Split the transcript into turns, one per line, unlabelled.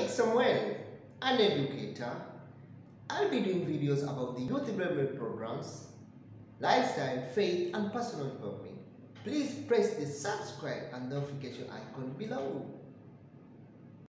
Alex Samuel, an educator. I'll be doing videos about the youth development programs, lifestyle, faith, and personal development. Please press the subscribe and notification icon below.